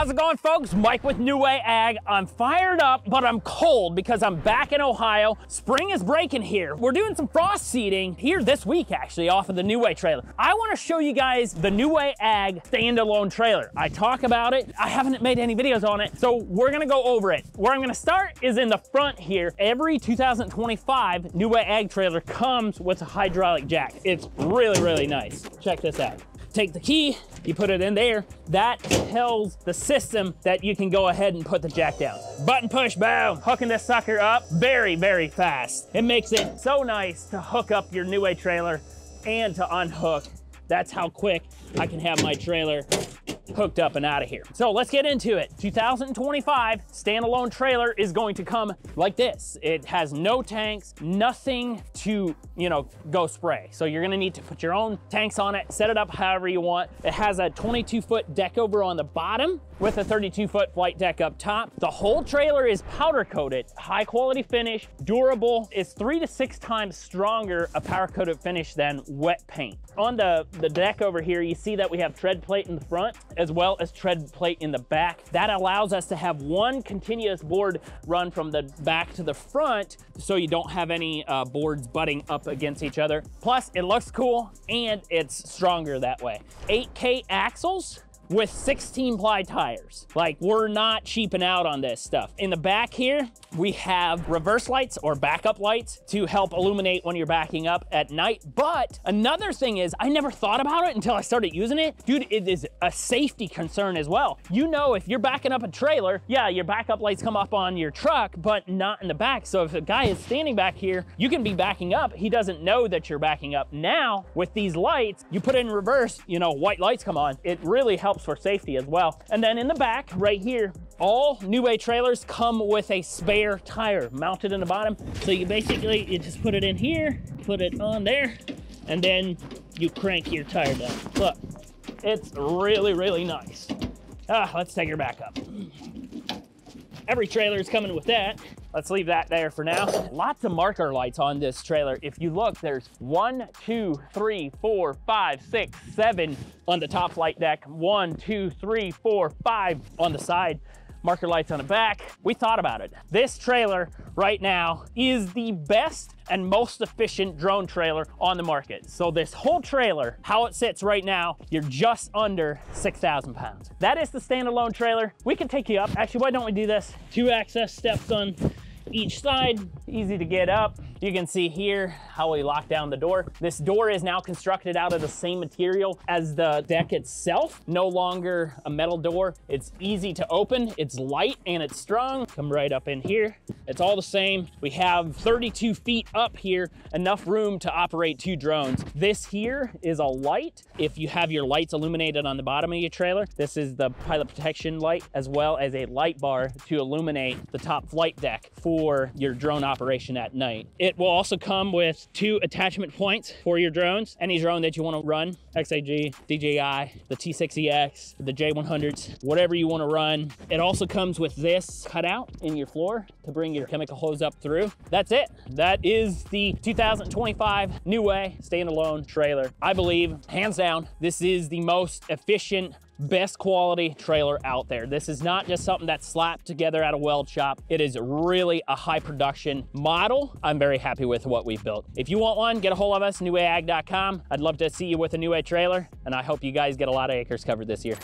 how's it going, folks? Mike with nuWay Ag. I'm fired up, but I'm cold because I'm back in Ohio. Spring is breaking here. We're doing some frost seeding here this week, actually, off of the nuWay trailer. I want to show you guys the nuWay Ag standalone trailer. I talk about it. I haven't made any videos on it, so we're gonna go over it. Where I'm gonna start is in the front here. Every 2025 nuWay Ag trailer comes with a hydraulic jack. It's really, really nice. Check this out take the key, you put it in there. That tells the system that you can go ahead and put the jack down. Button push, boom, hooking this sucker up very, very fast. It makes it so nice to hook up your nuWay trailer and to unhook. That's how quick I can have my trailer hooked up and out of here. So let's get into it. 2025 standalone trailer is going to come like this. It has no tanks, nothing to, you know, go spray. So you're gonna need to put your own tanks on it, set it up however you want. It has a 22 foot deck over on the bottom with a 32 foot flight deck up top. The whole trailer is powder coated, high quality finish, durable. It's three to six times stronger a powder coated finish than wet paint. On the, the deck over here, you see that we have tread plate in the front as well as tread plate in the back. That allows us to have one continuous board run from the back to the front so you don't have any uh, boards butting up against each other. Plus, it looks cool and it's stronger that way. 8K axles, with 16 ply tires. Like we're not cheaping out on this stuff. In the back here, we have reverse lights or backup lights to help illuminate when you're backing up at night. But another thing is I never thought about it until I started using it. Dude, it is a safety concern as well. You know, if you're backing up a trailer, yeah, your backup lights come up on your truck, but not in the back. So if a guy is standing back here, you can be backing up. He doesn't know that you're backing up. Now, with these lights, you put it in reverse, you know, white lights come on. It really helps helps for safety as well. And then in the back, right here, all nuWay trailers come with a spare tire mounted in the bottom. So you basically, you just put it in here, put it on there, and then you crank your tire down. Look, it's really, really nice. Ah, let's take her back up. Every trailer is coming with that. Let's leave that there for now. Lots of marker lights on this trailer. If you look, there's one, two, three, four, five, six, seven on the top flight deck. One, two, three, four, five on the side marker lights on the back. We thought about it. This trailer right now is the best and most efficient drone trailer on the market. So this whole trailer, how it sits right now, you're just under 6,000 pounds. That is the standalone trailer. We can take you up. Actually, why don't we do this? Two access steps on each side, easy to get up. You can see here how we lock down the door. This door is now constructed out of the same material as the deck itself, no longer a metal door. It's easy to open, it's light and it's strong. Come right up in here. It's all the same. We have 32 feet up here, enough room to operate two drones. This here is a light. If you have your lights illuminated on the bottom of your trailer, this is the pilot protection light as well as a light bar to illuminate the top flight deck for your drone operation at night. It will also come with two attachment points for your drones. Any drone that you want to run, XAG, DJI, the T60X, the J100s, whatever you want to run. It also comes with this cutout in your floor to bring your chemical hose up through. That's it. That is the 2025 nuWay standalone trailer. I believe, hands down, this is the most efficient best quality trailer out there. This is not just something that's slapped together at a weld shop. It is really a high production model. I'm very happy with what we've built. If you want one, get a hold of us, nuwayag.com. I'd love to see you with a nuWay trailer, and I hope you guys get a lot of acres covered this year.